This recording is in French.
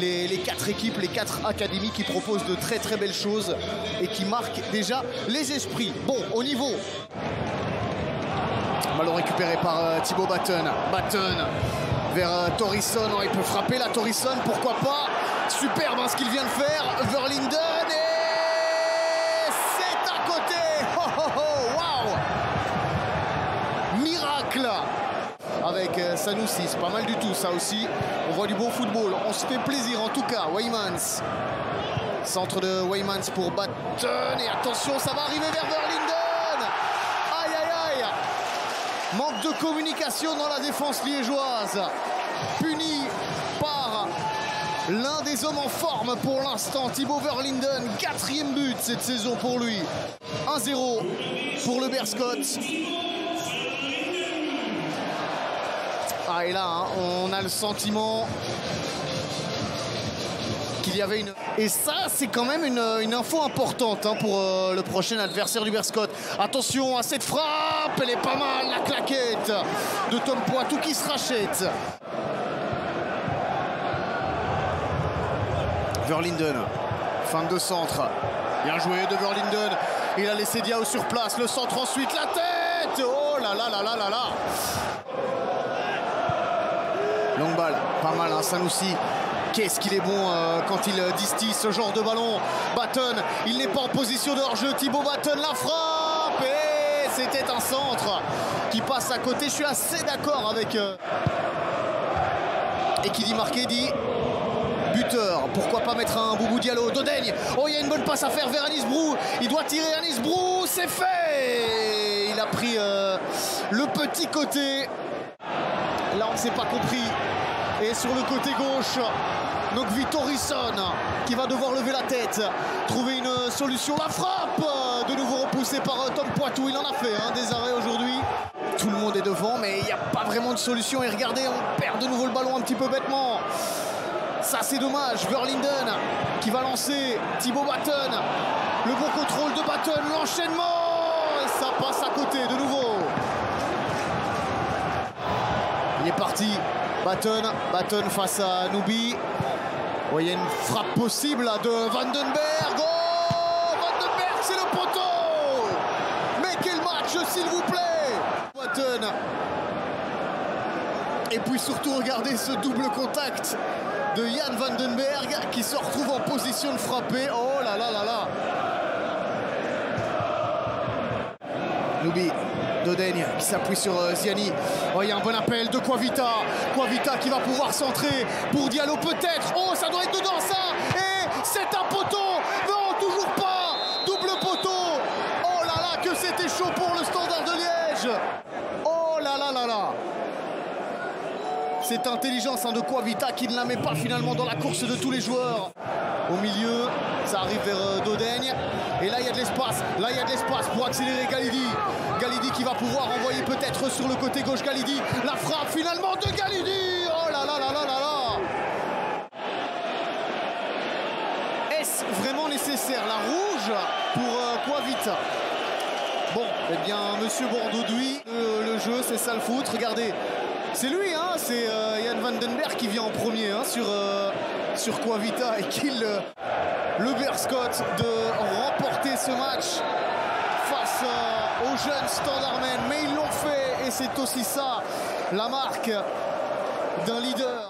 les, quatre équipes, les quatre académies qui proposent de très très belles choses et qui marquent déjà les esprits. Bon, au niveau. Ballon récupéré par euh, Thibaut Batten. Batten vers euh, Torrisson. Oh, il peut frapper la Torrisson, pourquoi pas? Superbe hein, ce qu'il vient de faire. Verlinden et c'est à côté. Oh, oh, oh, waouh Miracle avec euh, Sanoussi, c'est pas mal du tout ça aussi. On voit du bon football, on se fait plaisir en tout cas. Weymans, centre de Weymans pour Batten et attention, ça va arriver vers Verlinden. Aïe aïe aïe. Manque de communication dans la défense liégeoise. Puni par l'un des hommes en forme pour l'instant, Thibaut Verlinden. Quatrième but cette saison pour lui. 1-0 pour le Berscott. Ah et là, hein, on a le sentiment qu'il y avait une... Et ça, c'est quand même une, info importante hein, pour euh, le prochain adversaire du Berscott. Attention à cette frappe, elle est pas mal, la claquette de Tom Poitou qui se rachète. Verlinden, fin de centre. Bien joué de Verlinden. Il a laissé Diao sur place. Le centre ensuite, la tête. Oh là là là là là là. Longue balle, pas mal, hein, Sanoussi. Qu'est-ce qu'il est bon euh, quand il euh, distille ce genre de ballon. Batten, il n'est pas en position de hors-jeu. Thibaut Batten, la frappe Et c'était un centre qui passe à côté. Je suis assez d'accord avec... Euh... Et qui dit marqué dit buteur. Pourquoi pas mettre un Boubou Diallo? Dodaigne. Oh, il y a une bonne passe à faire vers Anis Brou. Il doit tirer Anis Brou. C'est fait Il a pris euh, le petit côté. Là, on ne s'est pas compris. Et sur le côté gauche, donc Vittorisson qui va devoir lever la tête, trouver une solution. La frappe de nouveau repoussée par Tom Poitou. Il en a fait hein, des arrêts aujourd'hui. Tout le monde est devant, mais il n'y a pas vraiment de solution. Et regardez, on perd de nouveau le ballon un petit peu bêtement. Ça, c'est dommage. Verlinden qui va lancer Thibaut Batten. Le bon contrôle de Batten, l'enchaînement. Et ça passe à côté de nouveau. Est parti. Batten, Batten face à Nubi. Il y a une frappe possible de Vandenberg. Oh Vandenberg, c'est le poteau Mais quel match, s'il vous plaît Batten. Et puis surtout, regardez ce double contact de Jan Vandenberg qui se retrouve en position de frapper. Oh là là là là Nubi Dodaigne qui s'appuie sur euh, Ziani. Oh, il y a un bon appel de Quavita. Quavita qui va pouvoir centrer pour Diallo peut-être. Oh, ça doit être dedans ça. Et c'est un poteau. Non, toujours pas. Double poteau. Oh là là, que c'était chaud pour le standard de Liège. Oh là là là là. Cette intelligence hein, de Quavita qui ne la met pas finalement dans la course de tous les joueurs. Au milieu, ça arrive vers euh, Dodaigne. Et là, il y a de l'espace. Là, il y a de l'espace pour accélérer Galidi. Galidi qui va pouvoir envoyer peut-être sur le côté gauche Galidi. La frappe finalement de Galidi. Oh là là là là là là. Est-ce vraiment nécessaire La rouge pour euh, Quavita. Bon, eh bien, Monsieur Bordeaux-Douy, le, le, jeu, c'est ça le foot. Regardez, c'est lui, hein, c'est euh, Jan Vandenberg qui vient en premier hein, sur, euh, sur Quavita et qu'il euh, le Berscott de remporter ce match face aux jeunes standardmen. Mais ils l'ont fait et c'est aussi ça la marque d'un leader.